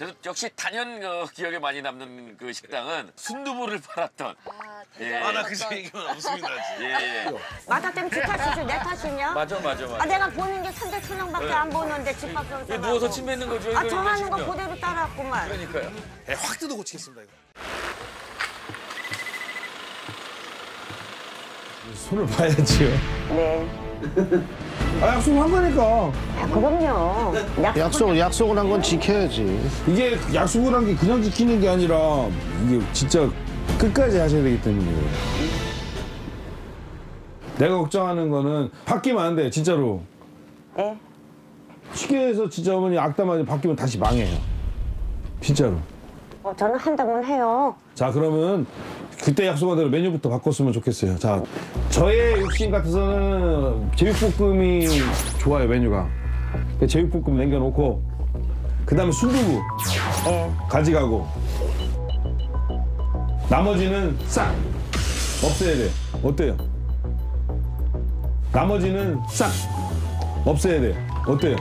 그래서 역시 단연 그 기억에 많이 남는 그 식당은 순두부를 팔았던 예. 아 나그 얘기는 없습니다. 예, 예. 마다 때문에 지 탓이지 내 탓이냐? 맞아 맞아 아 맞아. 내가 보는 게 삼대 천왕밖에 안 보는데 집 밖으로 이거 누워서 침 뱉는 거죠. 아 정하는 거. 그대로 따라왔구만 그러니까요. 예, 확 뜯어 고치겠습니다 이거. 손을 봐야지요. 네 아, 약속한 거니까. 아, 그럼요 약 약속, 약속을 한 건 지켜야지. 이게 약속을 한 게 그냥 지키는 게 아니라 이게 진짜 끝까지 하셔야 되기 때문에. 내가 걱정하는 거는 바뀌면 안 돼, 진짜로. 네. 쉽게 해서 진짜 어머니 악담하지 바뀌면 다시 망해요. 진짜로. 어, 저는 한다면 해요 자, 그러면 그때 약속한 대로 메뉴부터 바꿨으면 좋겠어요. 자, 저의 욕심 같아서는 제육볶음이 좋아요, 메뉴가. 그 제육볶음 남겨놓고, 그 다음에 순두부 네. 가져가고, 나머지는 싹 없애야 돼. 어때요? 나머지는 싹 없애야 돼. 어때요?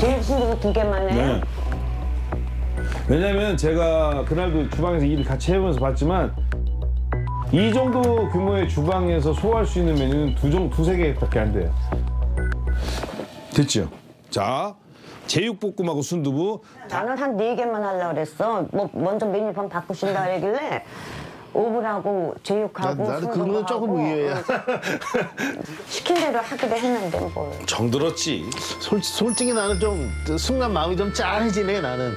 제일 순두부 두 개만 해요 네. 왜냐면 제가 그날도 주방에서 일을 같이 해보면서 봤지만 이 정도 규모의 주방에서 소화할 수 있는 메뉴는 두 종, 두세 개밖에 안 돼요. 됐죠? 자, 제육볶음하고 순두부. 나는 한 네 개만 하려고 그랬어 뭐 먼저 메뉴판 바꾸신다 그러길래 오븐하고 제육하고 나- 나는 그거는 조금 의외야. 어, 시킨 대로 하기도 했는데 뭘 정들었지. 솔, 솔직히 나는 좀 순간 마음이 좀 짠해지네 나는.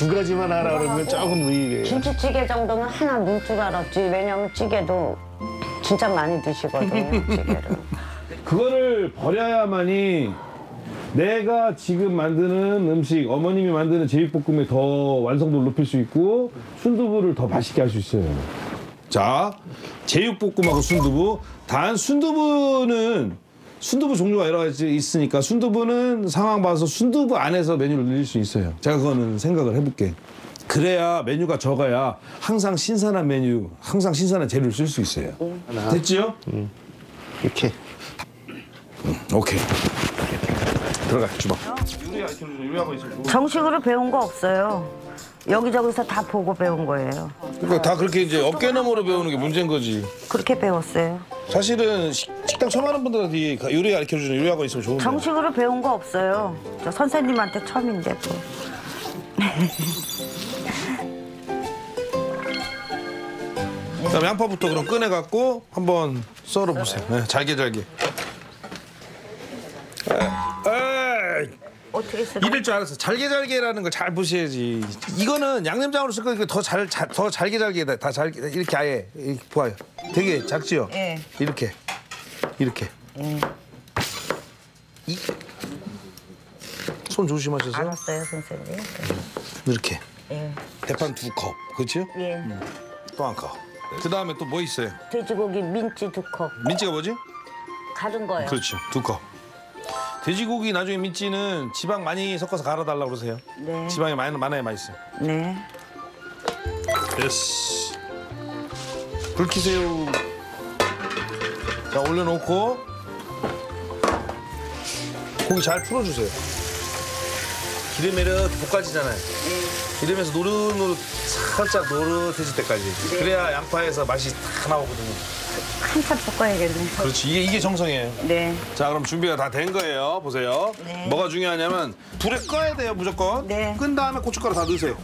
두 가지만 하라 그러면 조금 의외야. 김치찌개 정도는 하나 넣을 줄 알았지 왜냐면 찌개도 진짜 많이 드시거든요 찌개를 그거를 버려야만이 내가 지금 만드는 음식, 어머님이 만드는 제육볶음의 더 완성도를 높일 수 있고 순두부를 더 맛있게 할 수 있어요. 자, 제육볶음하고 순두부. 단 순두부는 순두부 종류가 여러 가지 있으니까 순두부는 상황 봐서 순두부 안에서 메뉴를 늘릴 수 있어요. 제가 그거는 생각을 해볼게. 그래야 메뉴가 적어야 항상 신선한 메뉴, 항상 신선한 재료를 쓸 수 있어요. 됐지요? 이렇게. 오케이. 들어가 주방. 정식으로 배운 거 없어요 여기저기서 다 보고 배운 거예요 그러니까 다 그렇게 이제 어깨너머로 배우는 게 문제인 거지. 그렇게 배웠어요 사실은 식, 식당 처음 하는 분들한테 요리 가르쳐주는 요리학원 있으면 좋은데. 정식으로 배운 거 없어요 저 선생님한테 처음인데 뭐. 그다음 양파부터 그럼 꺼내갖고 한번 썰어보세요. 네, 잘게 잘게. 에이, 어떻게 쓰 이럴 줄 알았어. 잘게 잘게라는 걸 잘 보셔야지. 이거는 양념장으로 쓸 거니까 더잘 더 잘게 잘게 다, 다 잘게 이렇게 아예 이렇게 보아요. 되게 작지요? 예. 이렇게 이렇게. 이, 손 조심하셔서 알았어요 선생님 이렇게. 예. 대판 두 컵, 그렇죠? 예. 또한 컵. 그 다음에 또 뭐 있어요? 돼지고기 민치 두 컵 민지가 뭐지? 가른 거예요 그렇죠. 두 컵. 돼지고기 나중에 민지는 지방 많이 섞어서 갈아달라고 그러세요. 네. 지방이 많이 많아야 맛있어요. 네. 됐어. 불 켜세요. 자 올려놓고 고기 잘 풀어주세요. 기름에 이렇게 볶아지잖아요. 기름에서 노릇노릇 살짝 노릇해질 때까지. 그래야 양파에서 맛이 다 나오거든요. 한참 볶아야겠네 그렇지. 이게 이게 정성이에요. 네. 자 그럼 준비가 다 된 거예요. 보세요. 네. 뭐가 중요하냐면 불에 꺼야 돼요 무조건. 네. 끈 다음에 고춧가루 다 넣으세요.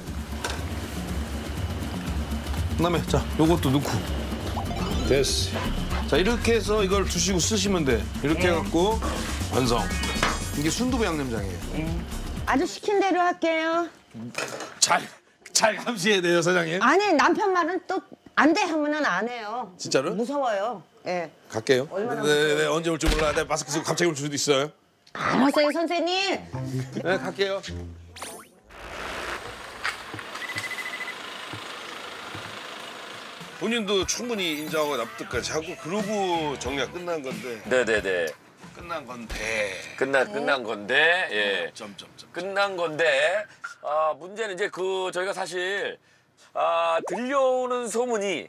그다음에 자 요것도 넣고. 됐어. 자 이렇게 해서 이걸 두시고 쓰시면 돼. 이렇게 해갖고 완성. 이게 순두부 양념장이에요. 아주 시킨 대로 할게요. 잘, 잘 감시해야 돼요 사장님. 아니 남편 말은 또 안 돼 하면은 안 해요. 진짜로? 무서워요. 예. 갈게요. 얼마나 네, 네, 언제 올지 몰라. 내가 마스크 쓰고 갑자기 올 수도 있어요. 알았어요 선생님. 네, 갈게요. 본인도 충분히 인정하고 납득까지 하고 그러고 정리가 끝난 건데 네네네. 끝난 건데 끝난 끝난 건데 예. 점점점 끝난 건데 아 문제는 이제 그 저희가 사실 아 들려오는 소문이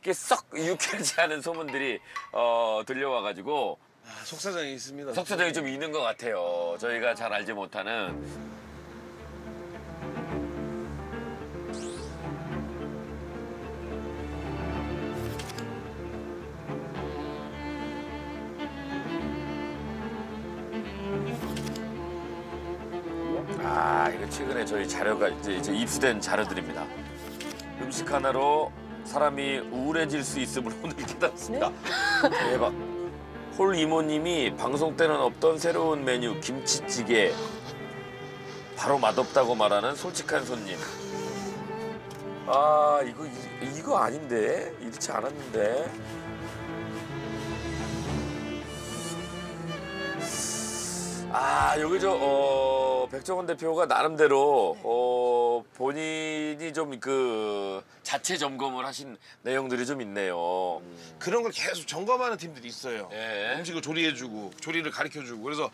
이게 썩 유쾌하지 않은 소문들이 어 들려와가지고 아, 속사정이 있습니다. 석사장이 좀 있는 것 같아요. 저희가 잘 알지 못하는 아 이거 최근에 저희 자료가 이제, 이제 입수된 자료들입니다. 음식 하나로 사람이 우울해질 수 있음을 오늘 깨달았습니다. 대박. 홀 이모님이 방송 때는 없던 새로운 메뉴 김치찌개 바로 맛없다고 말하는 솔직한 손님. 아 이거 이- 이거 아닌데 이렇지 않았는데. 아 여기 저 어, 백종원 대표가 나름대로 어, 본인이 좀 그 자체 점검을 하신 내용들이 좀 있네요. 그런 걸 계속 점검하는 팀들이 있어요. 예. 음식을 조리해주고 조리를 가르쳐주고 그래서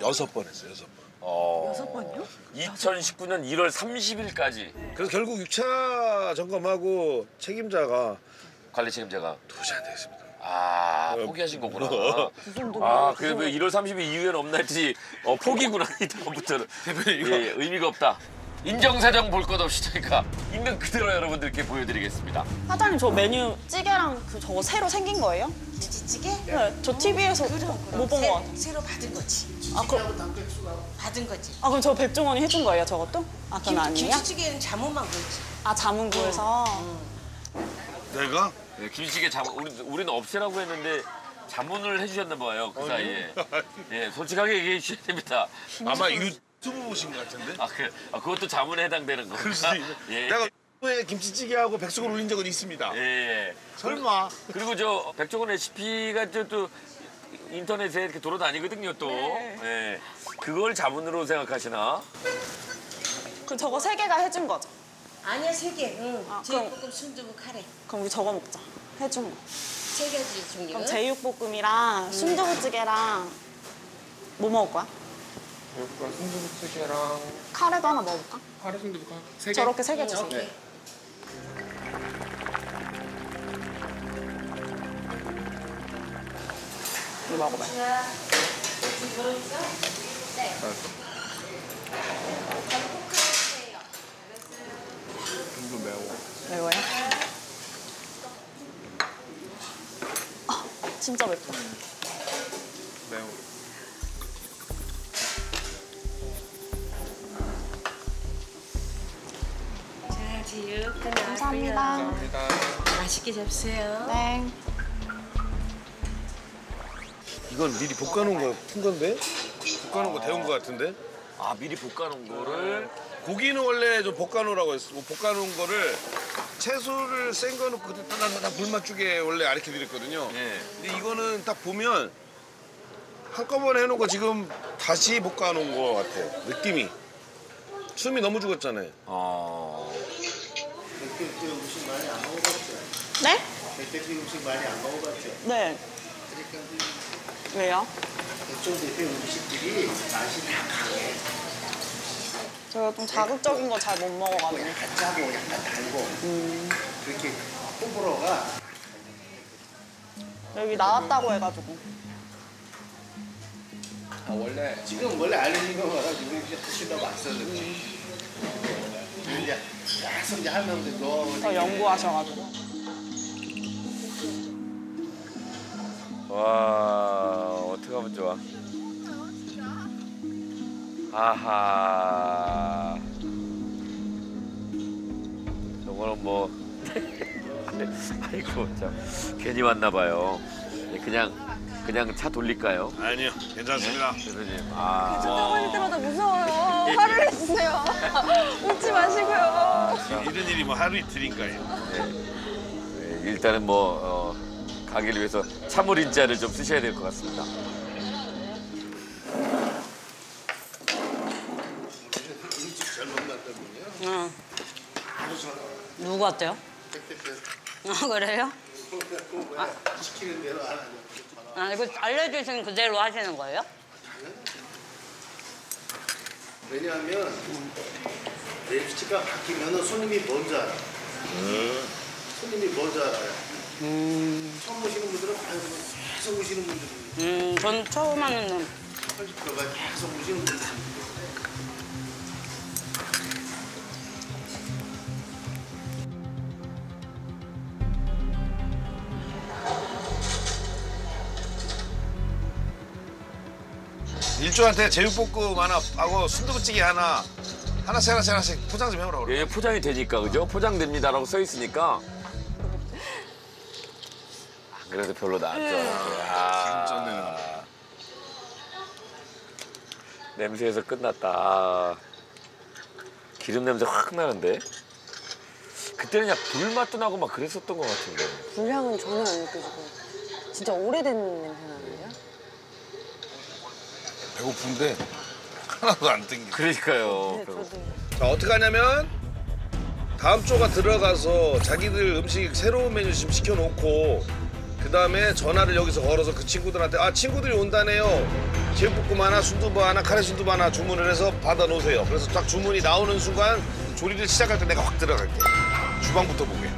여섯 번 했어요. 여섯 번. 어, 여섯 번요? 2019년 1월 30일까지 그래서 결국 6차 점검하고 책임자가 관리 책임자가 도저히 안 되겠습니다. 아 포기하신 거구나. 아 그래도 1월 30일 이후에는 없나 했더니 어, 포기구나 이 다음부터는 대표님 예, 예, 의미가 없다. 인정사정 볼 것 없이 저희가 있는 그대로 여러분들께 보여드리겠습니다. 사장님 저 메뉴 찌개랑 그 저거 새로 생긴 거예요? 김치찌개? 네, 저 TV에서 못 본 거 같아요. 새로 받은 거지. 아, 그럼, 받은 거지. 아, 그럼 저 백종원이 해준 거예요, 저것도? 아, 그건 아니에요? 김치찌개는 자문만 그렇지. 아, 자문구에서. 내가 네, 김치찌개 자문 우리 우리는 없애라고 했는데 자문을 해주셨나 봐요 그 사이에. 예 솔직하게 얘기해 주셔야 됩니다. 아마 유튜브 보신 것 같은데. 아, 그, 아 그것도 자문에 해당되는 거구나. 그럴 수도 있네. 예. 내가 유튜브에 김치찌개하고 백숙을 올린 적은 있습니다. 예, 예. 설마. 그리고 저 백종원 레시피가 저 또 인터넷에 이렇게 돌아다니거든요 또. 예. 그걸 자문으로 생각하시나? 그 저거 세 개가 해준 거죠? 아니야 세 개. 응. 아, 제육볶음 순두부 카레. 그럼 우리 저거 먹자. 해준 거. 세 가지 종류. 그럼 제육볶음이랑 순두부찌개랑 뭐 먹을 거야? 제육과 순두부찌개랑 카레도 하나 먹을까? 카레 순두부가 세 개. 저렇게 세개 주세요. 오케이. 이거 먹어봐요. 좀 매워. 매워요? 아, 진짜 맵다. 매워. 자 하나. 감사합니다. 감사합니다. 맛있게 잡수세요. 네. 이건 미리 볶아놓은 거 푼 건데? 볶아놓은 거 데운 거 같은데? 아 미리 볶아놓은 거를 고기는 원래 좀 볶아놓으라고 했어. 뭐 볶아놓은 거를 채소를 센거 넣고 그때 다 불맛 주게 원래 가르쳐 드렸거든요. 예. 근데 이거는 딱 보면 한꺼번에 해놓은 거 지금 다시 볶아놓은 거 같아. 느낌이. 숨이 너무 죽었잖아요. 어. 백대기 음식 많이 안 먹어봤죠? 네? 백대기 음식 많이 안 먹어봤죠? 네. 왜요? 백종 대표 음식들이 맛이 다 강해. 제가 좀 자극적인 거 잘 못 먹어가지고. 약간 짜고 약간 달고 그렇게 호불호가 여기 나왔다고 해가지고. 아 원래 지금 원래 알려진 거 가지고 이제 훨씬 더 맛있어졌지. 이제 계속 이제 할머니들 너더 연구하셔가지고. 와 어떻게 하면 좋아? 아하. 저거는 뭐 아이고 참 괜히 왔나 봐요. 예, 그냥 그냥 차 돌릴까요, 아니요, 괜찮습니다. 대표님? 아. 할 때마다 무서워요. 화를 내주세요. 웃지 마시고요. 이런 일이 뭐 하루 이틀인가요? 네, 일단은 뭐 어, 가기를 위해서 참을 인자를 좀 쓰셔야 될 것 같습니다. 누구 같대요? 아 그래요? 시키는 대로 안 하냐. 아 이거 알려주신 그대로 하시는 거예요? 왜냐하면 레시피가 바뀌면 손님이 먼저 알아. 손님이 먼저 알아요. 처음 오시는 분들은 계속 오시는 분들이 음, 전 처음 하는 30%가 계속 오시는 분들이 일주한테 제육볶음 하나 하고 순두부찌개 하나 하나씩 하나씩 하나씩 포장 좀 해오라고 그래. 예, 포장이 되니까 그죠? 포장됩니다라고 써 있으니까. 안 그래도 별로 안 좋아. 아, 냄새에서 끝났다. 아, 기름 냄새 확 나는데. 그때는 그냥 불맛도 나고 막 그랬었던 것 같은데. 불향은 전혀 안 느껴지고 진짜 오래된 냄새 나는데요? 배고픈데 하나도 안 땡겨. 그러니까요. 네, 자 어떻게 하냐면 다음 조가 들어가서 자기들 음식 새로운 메뉴 지금 시켜놓고 그 다음에 전화를 여기서 걸어서 그 친구들한테 아 친구들이 온다네요. 제육볶음 하나 순두부 하나 카레 순두부 하나 주문을 해서 받아 놓으세요. 그래서 딱 주문이 나오는 순간 조리를 시작할 때 내가 확 들어갈게. 주방부터 보게